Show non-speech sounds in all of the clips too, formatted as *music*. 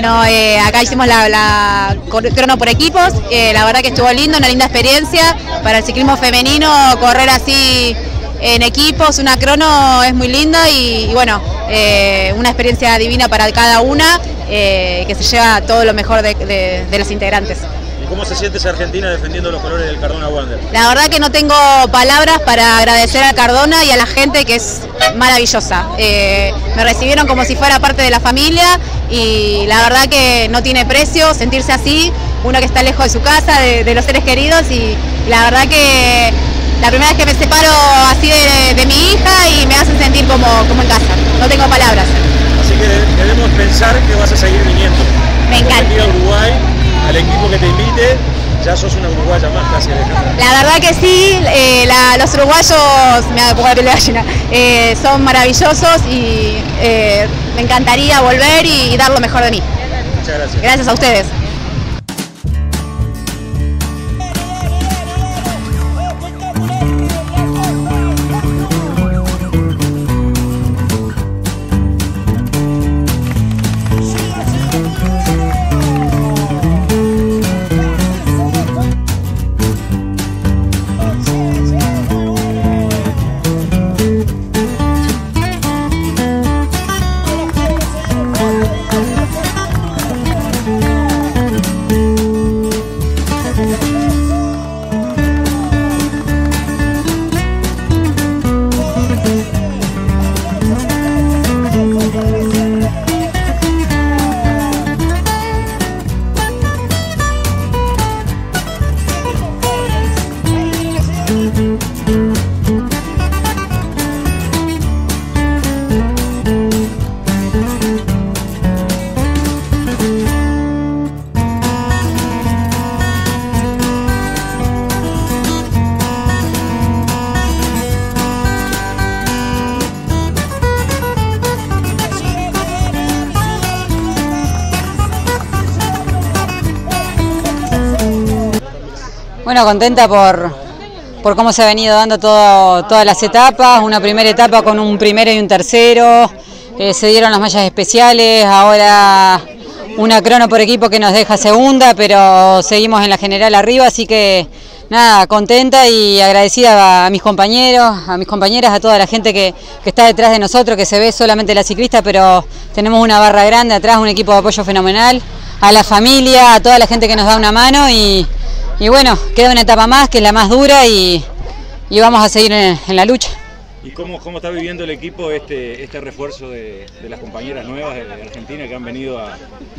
Bueno, eh, acá hicimos la, crono por equipos, eh, la verdad que estuvo lindo, una linda experiencia para el ciclismo femenino, correr así en equipos, una crono es muy linda y, bueno, eh, una experiencia divina para cada una, que se lleva todo lo mejor de, de- de los integrantes. ¿Y cómo se siente esa Argentina defendiendo los colores del Cardona Wander? La verdad que no tengo palabras para agradecer a Cardona y a la gente que es maravillosa. Eh, me recibieron como si fuera parte de la familia y la verdad que no tiene precio sentirse así, uno que está lejos de su casa, de, de los seres queridos y la verdad que la primera vez que me separo así de, de mi hija y me hacen sentir como, como en casa. No tengo palabras. Así que debemos pensar que vas a seguir viniendo. Me encanta. Uruguay, al equipo que te invite, ya sos una uruguaya más casi, Alejandra. La verdad que sí, eh, la- los uruguayos, me poco la gallina, eh, son maravillosos y eh, me encantaría volver y, dar lo mejor de mí. Muchas gracias. Gracias a ustedes. Bueno, contenta por, por cómo se ha venido dando todo- todas las etapas, una primera etapa con un primero y un tercero, eh, se dieron las mallas especiales, ahora una crono por equipo que nos deja segunda, pero seguimos en la general arriba, así que nada, contenta y agradecida a, mis compañeros, a mis compañeras, a toda la gente que, que está detrás de nosotros, que se ve solamente la ciclista, pero tenemos una barra grande atrás, un equipo de apoyo fenomenal, a la familia, a toda la gente que nos da una mano y, y bueno, queda una etapa más que es la más dura y, y vamos a seguir en, en la lucha. ¿Y cómo, cómo está viviendo el equipo este, este refuerzo de, de las compañeras nuevas de, de Argentina que han venido a,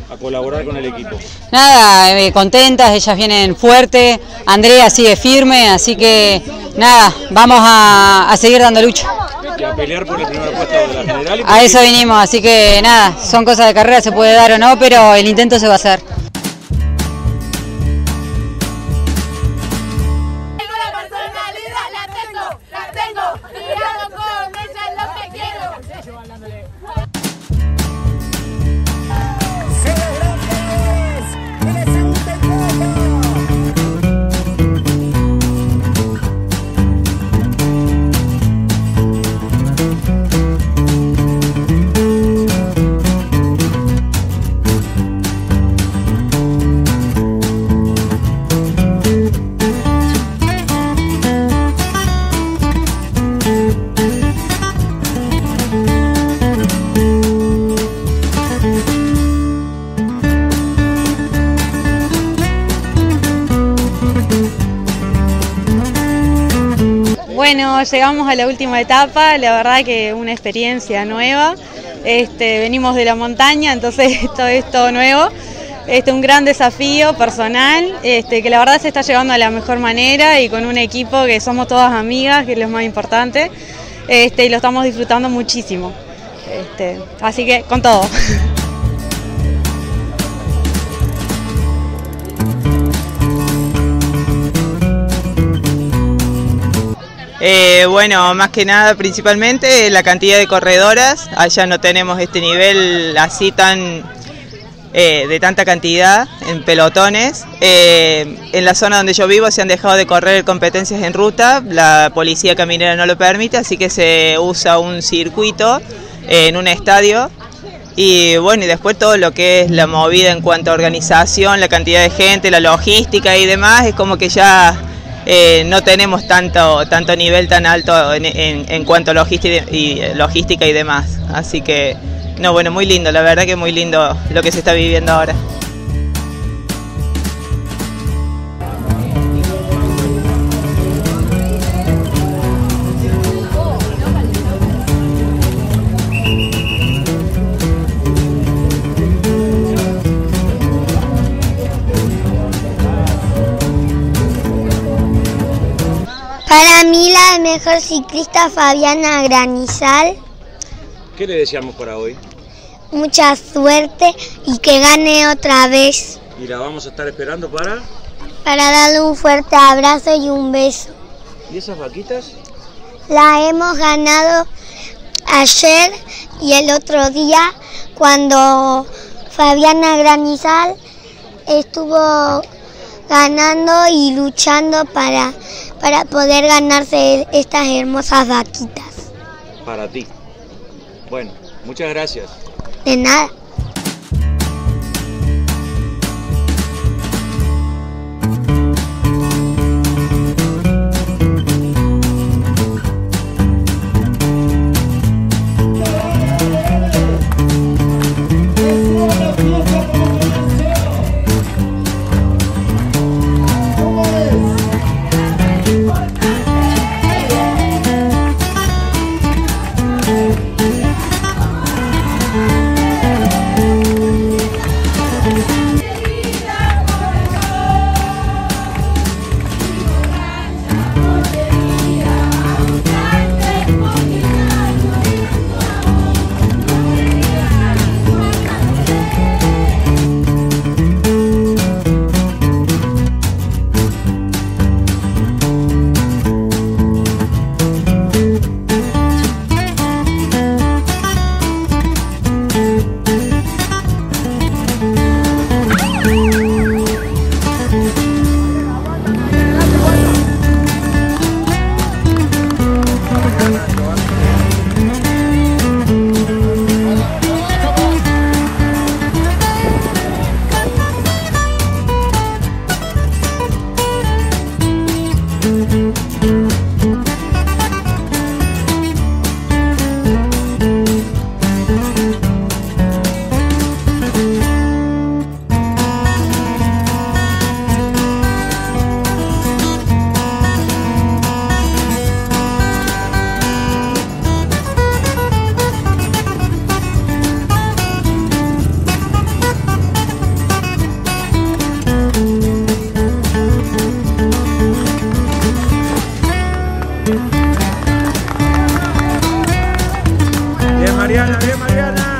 a colaborar con el equipo? Nada, eh, contentas, ellas vienen fuerte, Andrea sigue firme, así que nada, vamos a, a seguir dando lucha. Y a pelear por el primer puesto de la general. A eso vinimos, así que nada, son cosas de carrera, se puede dar o no, pero el intento se va a hacer. Bueno, llegamos a la última etapa, la verdad que una experiencia nueva. Este, venimos de la montaña, entonces *laughs* esto es todo nuevo. Este, un gran desafío personal, este, que la verdad se está llevando de la mejor manera y con un equipo que somos todas amigas, que es lo más importante, este, y lo estamos disfrutando muchísimo. Este, así que con todo. *laughs* Eh, bueno, más que nada, principalmente la cantidad de corredoras. Allá no tenemos este nivel así tan eh, de tanta cantidad en pelotones. Eh, en la zona donde yo vivo se han dejado de correr competencias en ruta, la policía caminera no lo permite, así que se usa un circuito en un estadio. Y bueno, y después todo lo que es la movida en cuanto a organización, la cantidad de gente, la logística y demás, es como que ya eh, no tenemos tanto, tanto nivel tan alto en, en cuanto a logística y, logística y demás. Así que no, bueno, muy lindo, la verdad que muy lindo lo que se está viviendo ahora. La mejor ciclista Fabiana Granizal. ¿Qué le deseamos para hoy? Mucha suerte y que gane otra vez. ¿Y la vamos a estar esperando para? Para darle un fuerte abrazo y un beso. ¿Y esas vaquitas? La hemos ganado ayer y el otro día cuando Fabiana Granizal estuvo ganando y luchando para, para poder ganarse estas hermosas vaquitas. Para ti. Bueno, muchas gracias. De nada. Mariana, bien, Mariana.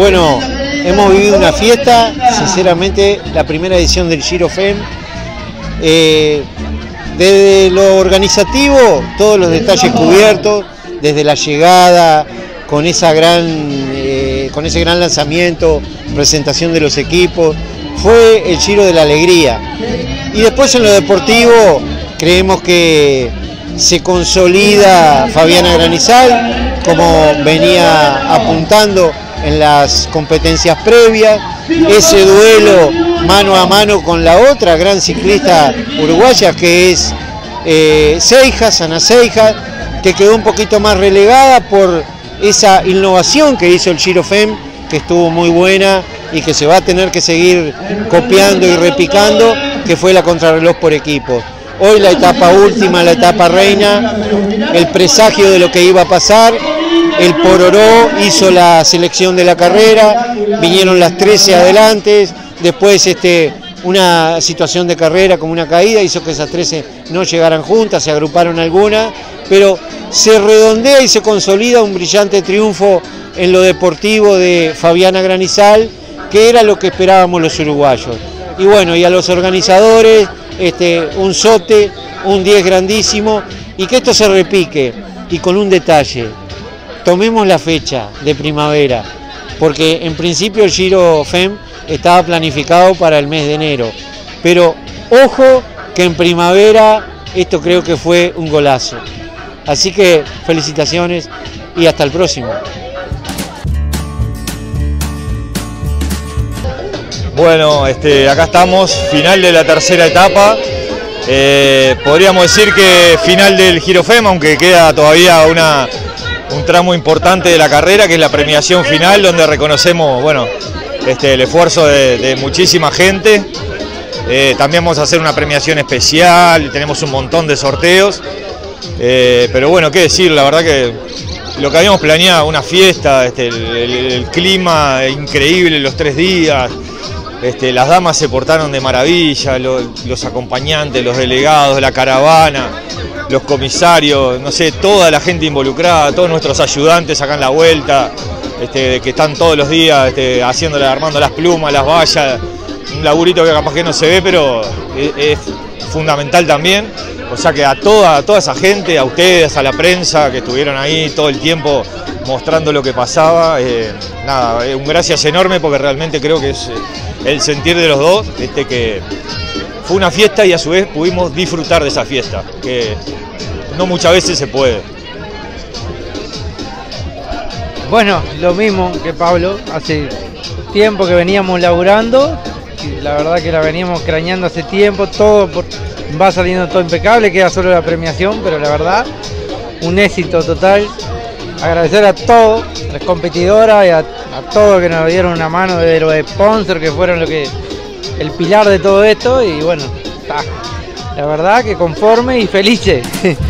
Bueno, hemos vivido una fiesta, sinceramente la primera edición del Giro FEM. Eh, desde lo organizativo, todos los detalles cubiertos, desde la llegada, con, esa gran, eh, con ese gran lanzamiento, presentación de los equipos, fue el Giro de la Alegría. Y después en lo deportivo creemos que se consolida Fabiana Granizal, como venía apuntando en las competencias previas, ese duelo mano a mano con la otra gran ciclista uruguaya que es eh, Seijas, Ana Seijas, que quedó un poquito más relegada por esa innovación que hizo el Giro FEM, que estuvo muy buena y que se va a tener que seguir copiando y repicando, que fue la contrarreloj por equipo. Hoy la etapa última, la etapa reina, el presagio de lo que iba a pasar, el Pororó hizo la selección de la carrera, vinieron las 13 adelante, después este, una situación de carrera como una caída hizo que esas 13 no llegaran juntas, se agruparon algunas, pero se redondea y se consolida un brillante triunfo en lo deportivo de Fabiana Granizal, que era lo que esperábamos los uruguayos. Y bueno, y a los organizadores, este, un sote, un 10 grandísimo, y que esto se repique, y con un detalle, tomemos la fecha de primavera, porque en principio el Giro FEM estaba planificado para el mes de enero, pero ojo que en primavera esto creo que fue un golazo. Así que felicitaciones y hasta el próximo. Bueno, este, acá estamos, final de la tercera etapa. Eh, podríamos decir que final del Giro FEM, aunque queda todavía una, un tramo importante de la carrera, que es la premiación final, donde reconocemos bueno, este, el esfuerzo de, muchísima gente. Eh, también vamos a hacer una premiación especial, tenemos un montón de sorteos. Eh, pero bueno, qué decir, la verdad que lo que habíamos planeado, una fiesta, este, el, clima increíble los tres días, este, las damas se portaron de maravilla, lo- los acompañantes, los delegados, la caravana. Los comisarios, no sé, toda la gente involucrada, todos nuestros ayudantes acá en la vuelta, este, que están todos los días este, haciéndole, armando las plumas, las vallas, un laburito que capaz que no se ve, pero es, es fundamental también. O sea que a toda, toda esa gente, a ustedes, a la prensa que estuvieron ahí todo el tiempo mostrando lo que pasaba, eh, nada, eh, un gracias enorme porque realmente creo que es eh, el sentir de los dos, este, que fue una fiesta y a su vez pudimos disfrutar de esa fiesta, que no muchas veces se puede. Bueno, lo mismo que Pablo, hace tiempo que veníamos laburando, la verdad que la veníamos crañando hace tiempo, todo va saliendo todo impecable, queda solo la premiación, pero la verdad, un éxito total. Agradecer a todos, a las competidoras y a, a todos que nos dieron una mano de los sponsors que fueron lo que el pilar de todo esto y bueno, la verdad que conforme y felices. *laughs*